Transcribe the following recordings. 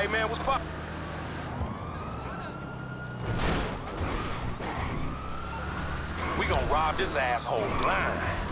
Hey man, what's pop? We gonna rob this asshole blind.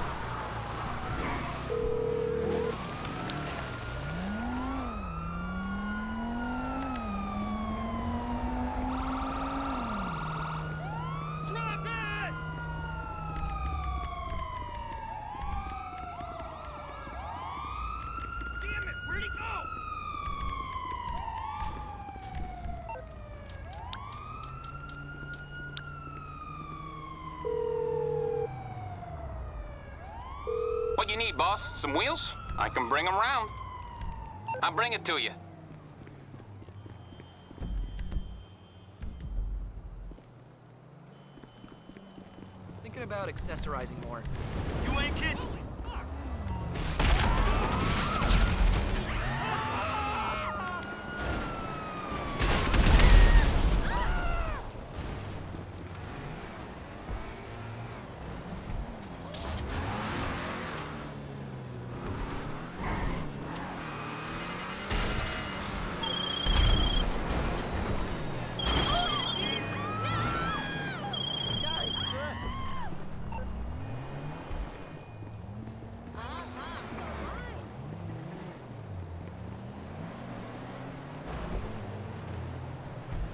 What you need, boss? Some wheels? I can bring them round. I'll bring it to you. Thinking about accessorizing more. You ain't kidding.